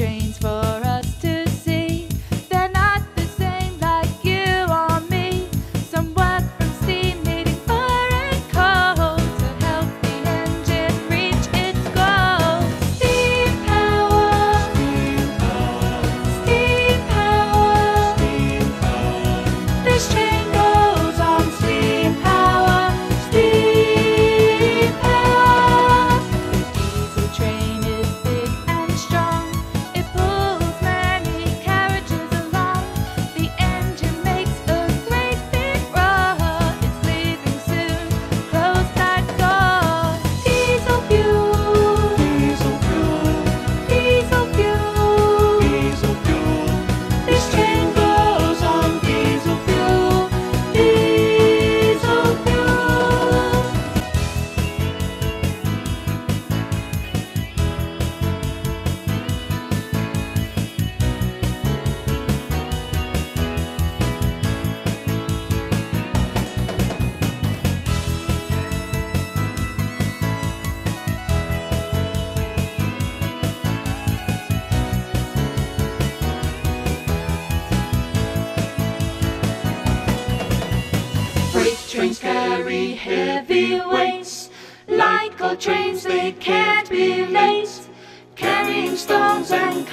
chains for trains carry heavy weights. Like all trains, they can't be late. Carrying stones and